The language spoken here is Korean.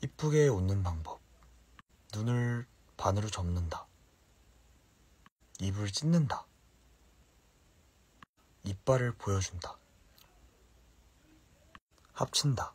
이쁘게 웃는 방법. 눈을 반으로 접는다. 입을 찢는다. 이빨을 보여준다. 합친다.